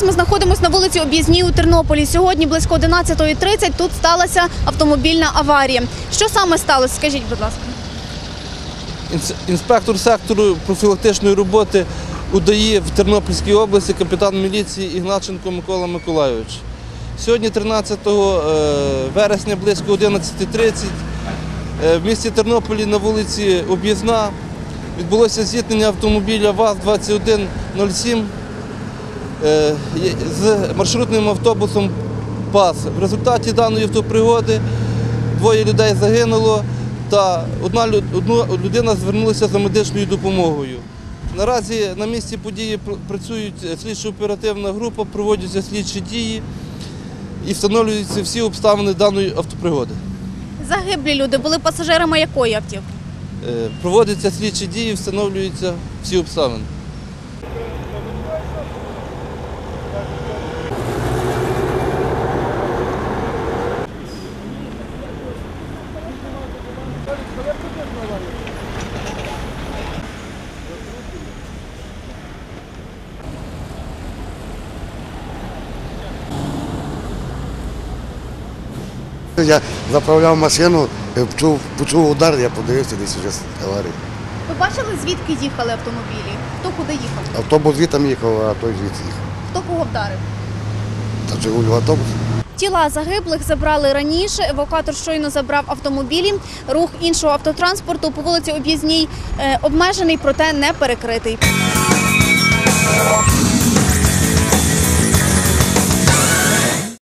Зараз ми знаходимося на вулиці Об'їзній у Тернополі. Сьогодні близько 11.30 тут сталася автомобільна аварія. Що саме сталося? Скажіть, будь ласка. Інспектор сектору профілактичної роботи УДАІ в Тернопільській області, капітан міліції Ігначенко Микола Миколайович. Сьогодні, 13 е, вересня, близько 11.30, е, в місті Тернополі на вулиці Об'їзна відбулося зіткнення автомобіля ВАЗ-2107 е, є- з маршрутним автобусом ПАС. В результаті даної автопригоди двоє людей загинуло та одна людина звернулася за медичною допомогою. Наразі на місці події працюють е, слідчо-оперативна група, проводяться слідчі дії і встановлюються всі обставини даної автопригоди. Загиблі люди були пасажирами якої автівки? Е, Проводяться слідчі дії, встановлюються всі обставини. Я заправляв машину, е, почув, почув удар, я подивився, десь вже аварія. Ви бачили, звідки їхали автомобілі? Хто куди їхав? Автобус звідти їхав, а той звідси їхав. Хто кого вдарив? Та Жигуль автобус. Тіла загиблих забрали раніше. Евакуатор щойно забрав автомобілі. Рух іншого автотранспорту по вулиці Об'їзній е, обмежений, проте не перекритий.